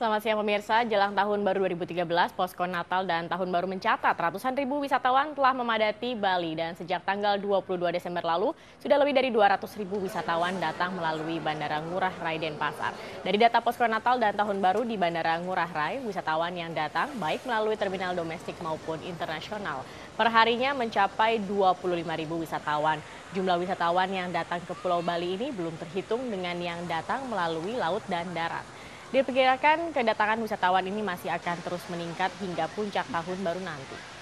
Selamat siang pemirsa, jelang tahun baru 2013, Posko Natal dan Tahun Baru mencatat ratusan ribu wisatawan telah memadati Bali dan sejak tanggal 22 Desember lalu sudah lebih dari 200 ribu wisatawan datang melalui Bandara Ngurah Rai Denpasar. Dari data Posko Natal dan Tahun Baru di Bandara Ngurah Rai, wisatawan yang datang baik melalui terminal domestik maupun internasional perharinya mencapai 25 ribu wisatawan. Jumlah wisatawan yang datang ke Pulau Bali ini belum terhitung dengan yang datang melalui laut dan darat. Diperkirakan kedatangan wisatawan ini masih akan terus meningkat hingga puncak tahun baru nanti.